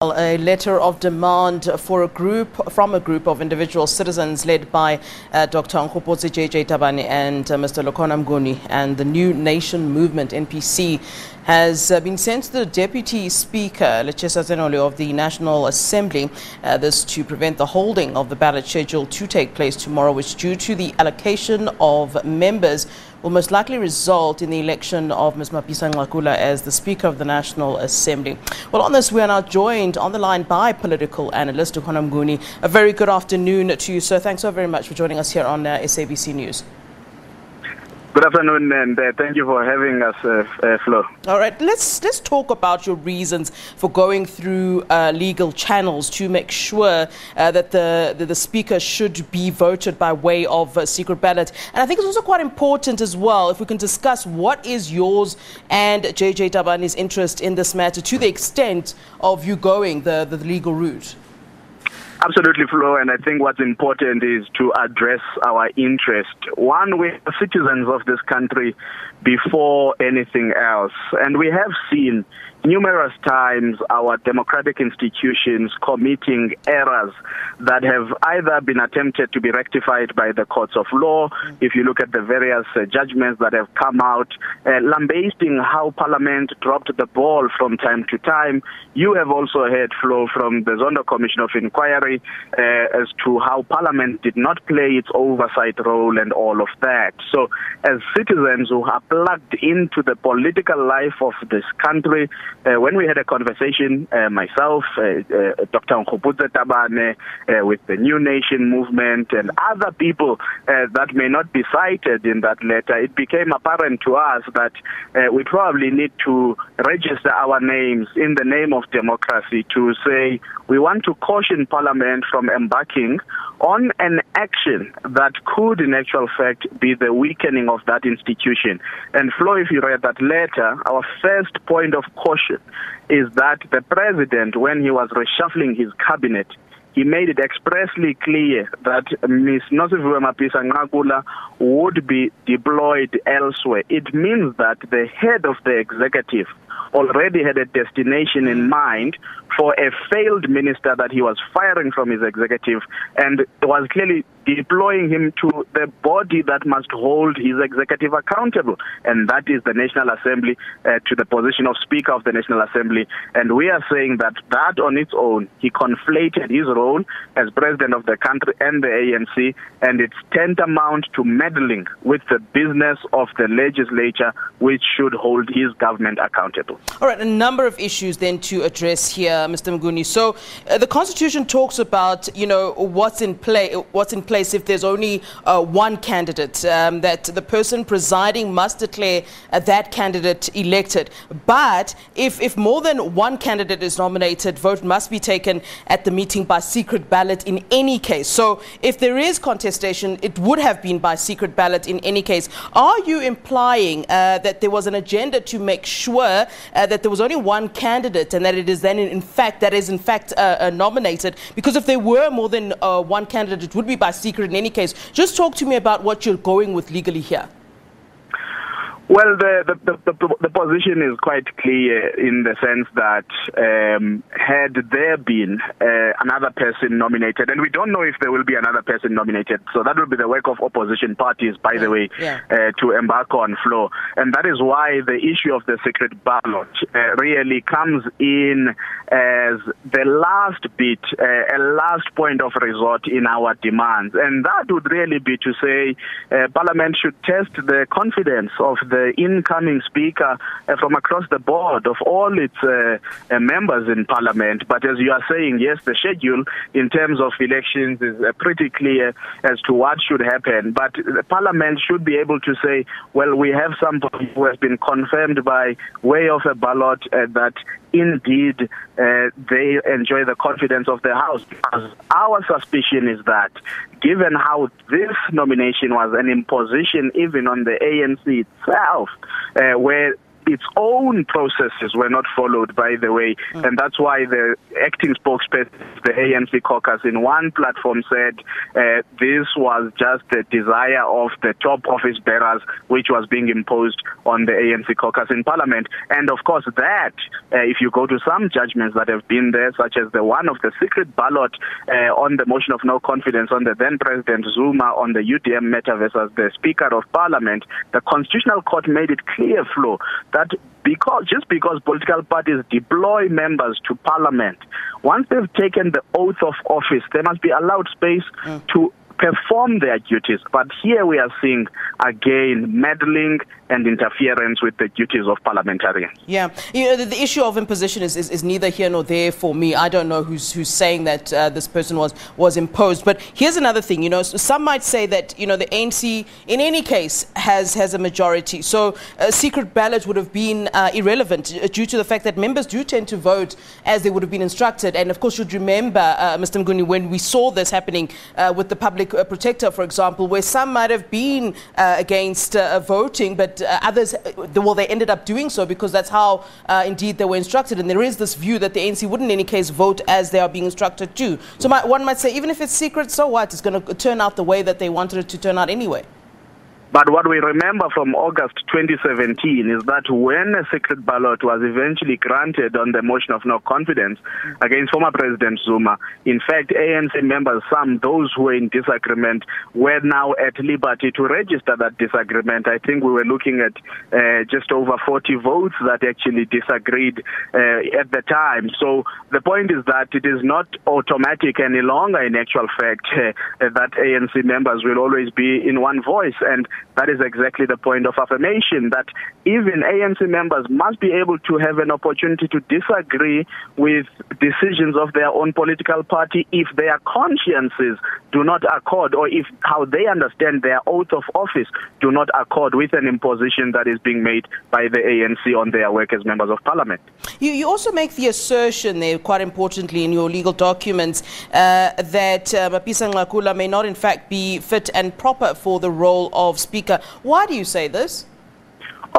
A letter of demand for a group from a group of individual citizens led by uh, Dr. Nkgopotse JJ Tabane and uh, Mr. Lukhona Mnguni and the New Nation Movement NPC has uh, been sent to the Deputy Speaker Lechesa Tsenoli of the National Assembly. Uh, this to prevent the holding of the ballot scheduled to take place tomorrow, which due to the allocation of members will most likely result in the election of Ms. Mapisa Nqakula as the Speaker of the National Assembly. Well, on this, we are now joined on the line by political analyst Lukhona Mnguni. A very good afternoon to you, sir. Thanks so very much for joining us here on uh, SABC News. Good afternoon, and uh, thank you for having us, uh, uh, Flo. All right, let's let's talk about your reasons for going through uh, legal channels to make sure uh, that the, the, the speaker should be voted by way of secret ballot. And I think it's also quite important as well if we can discuss what is yours and JJ Tabane's interest in this matter to the extent of you going the, the legal route. Absolutely, Flo. And I think what's important is to address our interest. One, we're citizens of this country before anything else. And we have seen numerous times our democratic institutions committing errors that have either been attempted to be rectified by the courts of law, if you look at the various uh, judgments that have come out, uh, lambasting how Parliament dropped the ball from time to time. You have also heard Flo from the Zondo Commission of Inquiry uh, as to how Parliament did not play its oversight role and all of that. So, as citizens who are plugged into the political life of this country, uh, when we had a conversation, uh, myself, uh, uh, Dr. Nkgopotse Tabane, uh, with the New Nation movement and other people uh, that may not be cited in that letter, it became apparent to us that we probably need to register our names in the name of democracy to say we want to caution Parliament from embarking on an action that could, in actual fact, be the weakening of that institution. And Flo, if you read that letter, our first point of caution is that the president, when he was reshuffling his cabinet, he made it expressly clear that Ms. Nosiviwe Mapisa would be deployed elsewhere. It means that the head of the executive already had a destination in mind for a failed minister that he was firing from his executive and it was clearly deploying him to the body that must hold his executive accountable, and that is the National Assembly, uh, to the position of Speaker of the National Assembly. And we are saying that that on its own, he conflated his role as president of the country and the ANC, and it's tantamount to meddling with the business of the legislature, which should hold his government accountable. All right, a number of issues then to address here, Mr. Mnguni. So uh, the Constitution talks about, you know, what's in play, what's in place place if there's only uh, one candidate, um, that the person presiding must declare uh, that candidate elected. But if, if more than one candidate is nominated, vote must be taken at the meeting by secret ballot in any case. So if there is contestation, it would have been by secret ballot in any case. Are you implying uh, that there was an agenda to make sure uh, that there was only one candidate and that it is then in fact, that is in fact uh, uh, nominated? Because if there were more than one candidate, it would be by secret secret in any case. Just talk to me about what you're going with legally here. Well, the, the, the, the, position is quite clear in the sense that um, had there been uh, another person nominated, and we don't know if there will be another person nominated, so that will be the work of opposition parties, by yeah. the way, yeah. uh, to embark on Flo. And that is why the issue of the secret ballot uh, really comes in as the last bit, uh, a last point of resort in our demands. And that would really be to say uh, Parliament should test the confidence of the the incoming speaker uh, from across the board of all its uh, uh, members in parliament. But as you are saying, yes, the schedule in terms of elections is pretty clear as to what should happen. But the parliament should be able to say, well, we have somebody who has been confirmed by way of a ballot uh, that indeed uh, they enjoy the confidence of the House. Because our suspicion is that, given how this nomination was an imposition even on the ANC itself, uh, where its own processes were not followed, by the way. Mm. And that's why the acting spokesperson, the ANC caucus, in one platform said uh, this was just the desire of the top office bearers, which was being imposed on the ANC caucus in parliament. And of course, that, uh, if you go to some judgments that have been there, such as the one of the secret ballot uh, on the motion of no confidence on the then President Zuma on the UDM matter versus the Speaker of Parliament, the Constitutional Court made it clear, Flo, that because just because political parties deploy members to Parliament, once they've taken the oath of office, they must be allowed space mm. to perform their duties. But here we are seeing again meddling and interference with the duties of parliamentarians. Yeah, you know, the, the issue of imposition is, is, is, neither here nor there for me. I don't know who's, who's saying that uh, this person was, was imposed. But here's another thing, you know, some might say that, you know, the ANC, in any case, has, has a majority. So a secret ballot would have been uh, irrelevant uh, due to the fact that members do tend to vote as they would have been instructed. And of course, you'd remember, uh, Mr. Mnguni, when we saw this happening uh, with the public uh, protector, for example, where some might have been against voting, but uh, others, uh, well, they ended up doing so because that's how uh, indeed they were instructed. And there is this view that the ANC wouldn't, in any case vote as they are being instructed to. So my, one might say, even if it's secret, so what? It's going to turn out the way that they wanted it to turn out anyway. But what we remember from August 2017 is that when a secret ballot was eventually granted on the motion of no confidence against former President Zuma, in fact, ANC members, some those who were in disagreement, were now at liberty to register that disagreement. I think we were looking at uh, just over 40 votes that actually disagreed uh, at the time. So the point is that it is not automatic any longer, in actual fact, uh, that ANC members will always be in one voice. And that is exactly the point of affirmation that even ANC members must be able to have an opportunity to disagree with decisions of their own political party if their consciences do not accord or if how they understand their oath of office do not accord with an imposition that is being made by the ANC on their work as members of parliament. You, you also make the assertion there, quite importantly in your legal documents, uh, that uh, Mapisa Nqakula may not in fact be fit and proper for the role of Speaker. Why do you say this?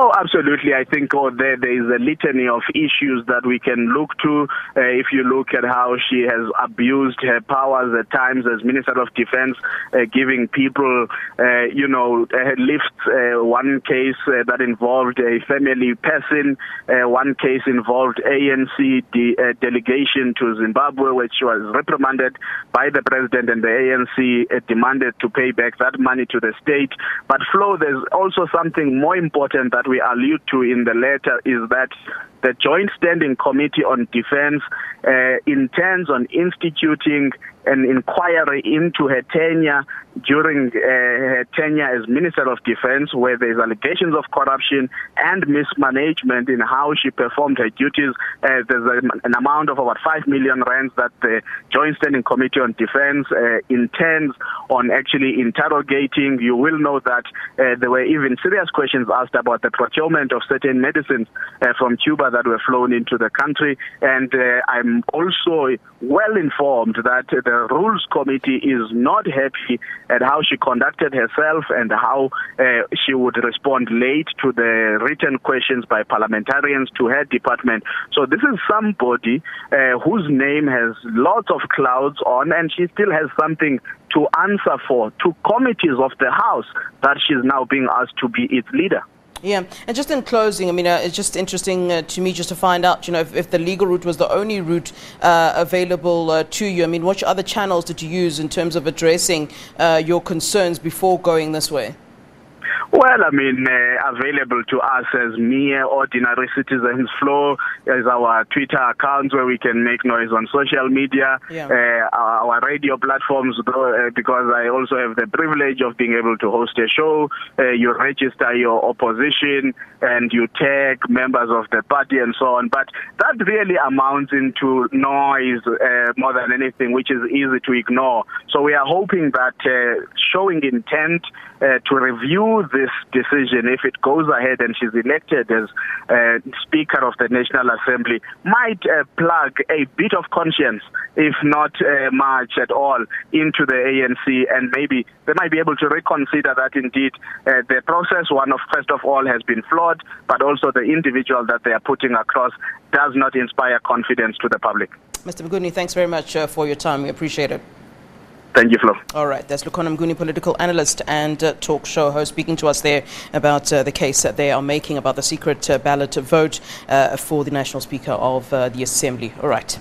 Oh, absolutely. I think oh, there, there is a litany of issues that we can look to. Uh, if you look at how she has abused her powers at times as Minister of Defense, uh, giving people, uh, you know, uh, lifts. Uh, one case uh, that involved a family person. one case involved ANC de- delegation to Zimbabwe, which was reprimanded by the president, and the ANC demanded to pay back that money to the state. But Flo, there's also something more important that we allude to in the letter is that the Joint Standing Committee on Defense uh, intends on instituting an inquiry into her tenure during uh, her tenure as Minister of Defense, where there's allegations of corruption and mismanagement in how she performed her duties. Uh, there's an amount of about 5 million rands that the Joint Standing Committee on Defense uh, intends on actually interrogating. You will know that uh, there were even serious questions asked about the procurement of certain medicines uh, from Cuba that were flown into the country. And uh, I'm also well informed that the Rules Committee is not happy at how she conducted herself and how uh, she would respond late to the written questions by parliamentarians to her department. So this is somebody uh, whose name has lots of clouds on, and she still has something to answer for to committees of the House that she's now being asked to be its leader. Yeah, and just in closing, I mean, uh, it's just interesting uh, to me just to find out, you know, if, if the legal route was the only route uh, available uh, to you. I mean, what other channels did you use in terms of addressing uh, your concerns before going this way? Well, I mean, uh, available to us as mere ordinary citizens. Flo is our Twitter accounts where we can make noise on social media, yeah. uh, our radio platforms, uh, because I also have the privilege of being able to host a show. Uh, you register your opposition and you tag members of the party and so on. But that really amounts into noise uh, more than anything, which is easy to ignore. So we are hoping that uh, showing intent uh, to review this decision if it goes ahead and she's elected as uh, Speaker of the National Assembly might uh, plug a bit of conscience, if not uh, much at all, into the ANC and maybe they might be able to reconsider that indeed uh, the process, one of first of all, has been flawed, but also the individual that they are putting across does not inspire confidence to the public. Mr. Mnguni, thanks very much uh, for your time. We appreciate it. Thank you, Flo. All right, that's Lukhona Mnguni, political analyst and uh, talk show host, speaking to us there about uh, the case that they are making about the secret uh, ballot vote uh, for the national speaker of uh, the assembly. All right.